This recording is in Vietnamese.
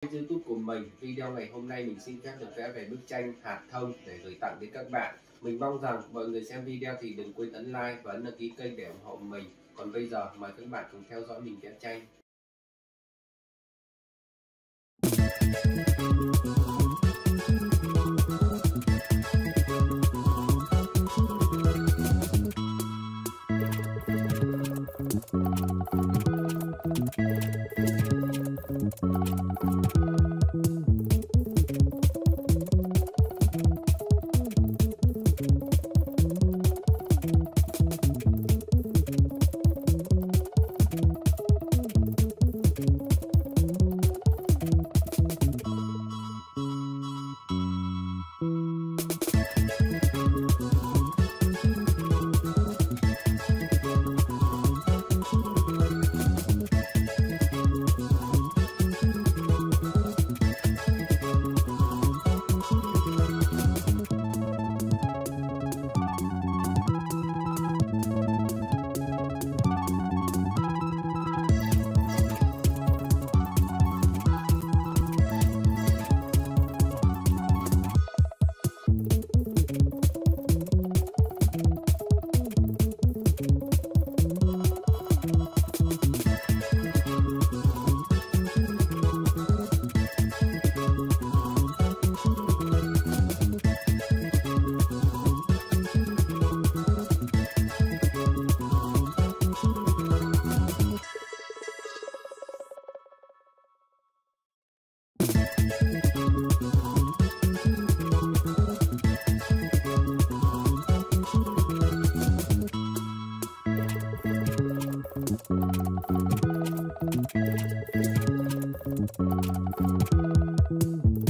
YouTube của mình. Video ngày hôm nay mình xin phép được vẽ về bức tranh hạt thông để gửi tặng đến các bạn. Mình mong rằng mọi người xem video thì đừng quên ấn like và ấn đăng ký kênh để ủng hộ mình. Còn bây giờ, mời các bạn cùng theo dõi mình vẽ tranh. Thank you.